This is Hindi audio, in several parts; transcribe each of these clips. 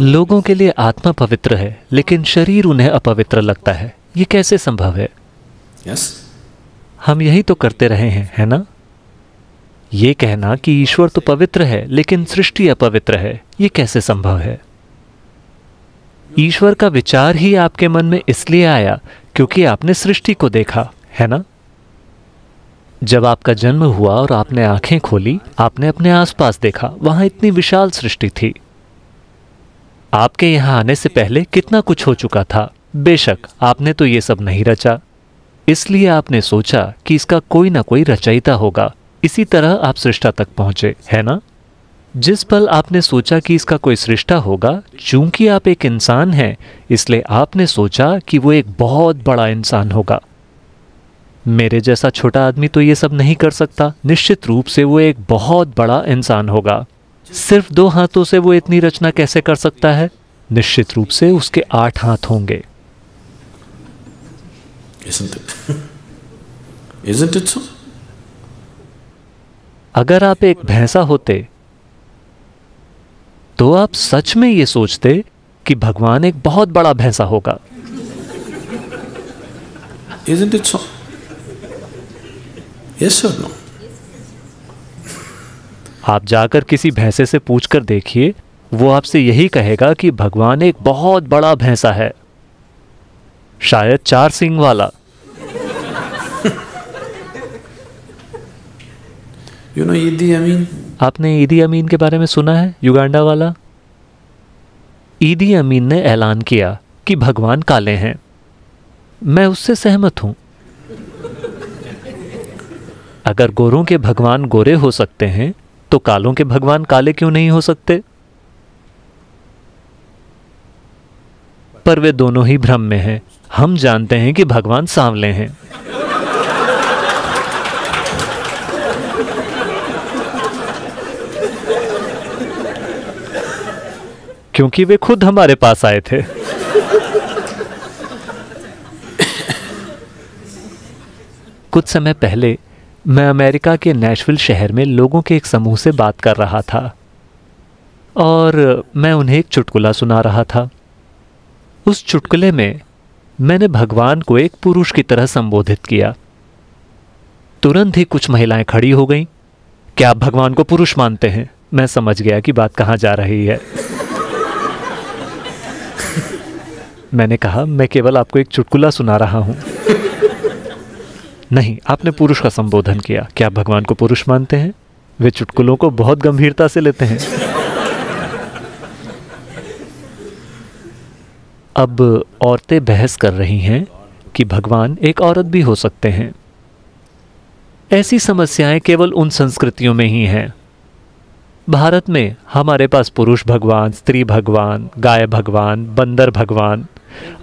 लोगों के लिए आत्मा पवित्र है लेकिन शरीर उन्हें अपवित्र लगता है। ये कैसे संभव है? Yes? हम यही तो करते रहे हैं है ना? ये कहना कि ईश्वर तो पवित्र है लेकिन सृष्टि अपवित्र है। ये कैसे संभव है? ईश्वर का विचार ही आपके मन में इसलिए आया क्योंकि आपने सृष्टि को देखा है ना? जब आपका जन्म हुआ और आपने आँखें खोली आपने अपने आसपास देखा वहाँ इतनी विशाल सृष्टि थी। आपके यहाँ आने से पहले कितना कुछ हो चुका था। बेशक, आपने तो ये सब नहीं रचा। इसलिए आपने सोचा कि इसका कोई ना कोई रचयिता होगा। इसी तरह आप सृष्टा तक पहुँचे, है ना? जिस पल आपने सोचा कि इसका कोई सृष्टा होगा, चूँकि आप एक इंसान हैं, इसलिए आपने सोचा कि वो एक बहुत बड़ा इंसान होगा। मेरे जैसा छोटा आदमी तो ये सब नहीं कर सकता। निश्चित रूप से वो एक बहुत बड़ा इंसान होगा। सिर्फ़ दो हाथों से वो इतनी रचना कैसे कर सकता है निश्चित रूप से उसके आठ हाथ होंगे? अगर आप एक भैंसा होते तो आप सच में ये सोचते कि भगवान एक बहुत बड़ा भैंसा होगा Isn't it so? Yes or no? आप जाकर किसी भैंसे से पूछकर देखिए वो आपसे यही कहेगा कि भगवान एक बहुत बड़ा भैंसा है। शायद चार सिंग वाला। You know Idi Amin? आपने ईदी अमीन के बारे में सुना है युगांडा वाला? ईदी अमीन ने ऐलान किया कि भगवान काले हैं। मैं उससे सहमत हूँ। अगर गोरों के भगवान गोरे हो सकते हैं तो कालों के भगवान काले क्यों नहीं हो सकते? पर वे दोनों ही भ्रम में हैं। हम जानते हैं कि भगवान सांवले हैं। क्योंकि वे खुद हमारे पास आए थे। कुछ समय पहले मैं अमेरिका के नेशविल शहर में लोगों के एक समूह से बात कर रहा था। और मैं उन्हें एक चुटकुला सुना रहा था। उस चुटकुले में मैंने भगवान को एक पुरुष की तरह संबोधित किया। तुरंत ही कुछ महिलाएँ खड़ी हो गईं। क्या आप भगवान को पुरुष मानते हैं? मैं समझ गया कि बात कहाँ जा रही है। मैंने कहा, मैं केवल आपको एक चुटकुला सुना रहा हूँ। नहीं, आपने पुरुष का संबोधन किया। क्या आप भगवान को पुरुष मानते हैं? वे चुटकुलों को बहुत गंभीरता से लेते हैं। अब औरतें बहस कर रही हैं कि भगवान एक औरत भी हो सकते हैं। ऐसी समस्याएँ केवल उन संस्कृतियों में ही हैं। भारत में हमारे पास पुरुष भगवान, स्त्री भगवान, गाय भगवान, बंदर भगवान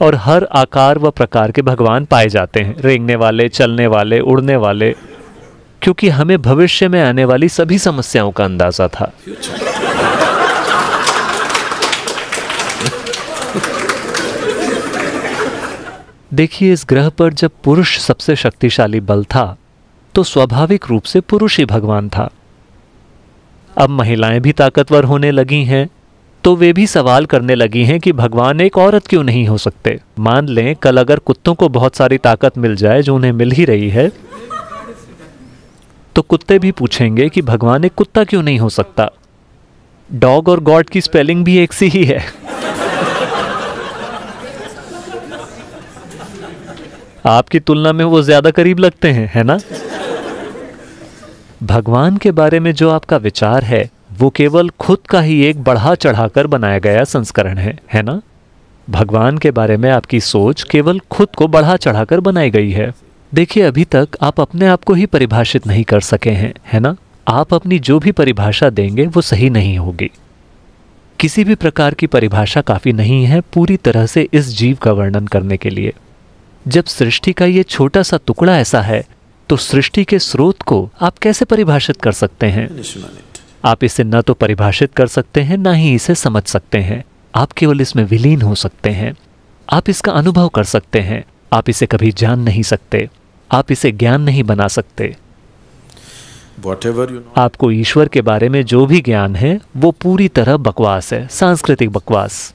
और हर आकार व प्रकार के भगवान पाए जाते हैं। रेंगने वाले, चलने वाले, उड़ने वाले, क्योंकि हमें भविष्य में आने वाली सभी समस्याओं का अंदाज़ा था। देखिए, इस ग्रह पर जब पुरुष सबसे शक्तिशाली बल था तो स्वाभाविक रूप से पुरुष ही भगवान था। अब महिलाएँ भी ताकतवर होने लगी हैं। तो वे भी सवाल करने लगी हैं कि भगवान एक औरत क्यों नहीं हो सकते? मान लें, कल अगर कुत्तों को बहुत सारी ताकत मिल जाए जो उन्हें मिल ही रही है तो कुत्ते भी पूछेंगे कि भगवान एक कुत्ता क्यों नहीं हो सकता? डॉग और गॉड की स्पेलिंग भी एक सी ही है। आपकी तुलना में वो ज़्यादा करीब लगते हैं, है ना? भगवान के बारे में जो आपका विचार है वो केवल खुद का ही एक बढ़ा चढ़ाकर बनाया गया संस्करण है है ना? भगवान के बारे में आपकी सोच केवल खुद को बढ़ा चढ़ाकर बनाई गई है। देखिए, अभी तक आप अपने आप को ही परिभाषित नहीं कर सके हैं, है ना? आप अपनी जो भी परिभाषा देंगे, वो सही नहीं होगी। किसी भी प्रकार की परिभाषा काफ़ी नहीं है पूरी तरह से इस जीव का वर्णन करने के लिए। जब सृष्टि का ये छोटा सा टुकड़ा ऐसा है तो सृष्टि के स्रोत को आप कैसे परिभाषित कर सकते हैं. आप इसे न तो परिभाषित कर सकते हैं ना ही इसे समझ सकते हैं। आप केवल इसमें विलीन हो सकते हैं। आप इसका अनुभव कर सकते हैं। आप इसे कभी जान नहीं सकते। आप इसे ज्ञान नहीं बना सकते। Whatever you know, आपको ईश्वर के बारे में जो भी ज्ञान है वो पूरी तरह बकवास है सांस्कृतिक बकवास।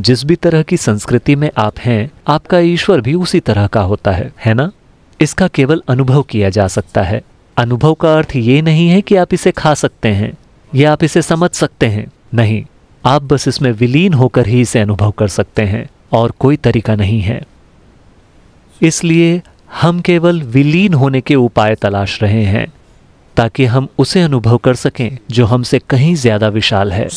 जिस भी तरह की संस्कृति में आप हैं आपका ईश्वर भी उसी तरह का होता है है ना? इसका केवल अनुभव किया जा सकता है। अनुभव का अर्थ ये नहीं है कि आप इसे खा सकते हैं, या आप इसे समझ सकते हैं नहीं, आप बस इसमें विलीन होकर ही इसे अनुभव कर सकते हैं, और कोई तरीका नहीं है इसलिए हम केवल विलीन होने के उपाय तलाश रहे हैं, ताकि हम उसे अनुभव कर सकें, जो हमसे कहीं ज़्यादा विशाल है.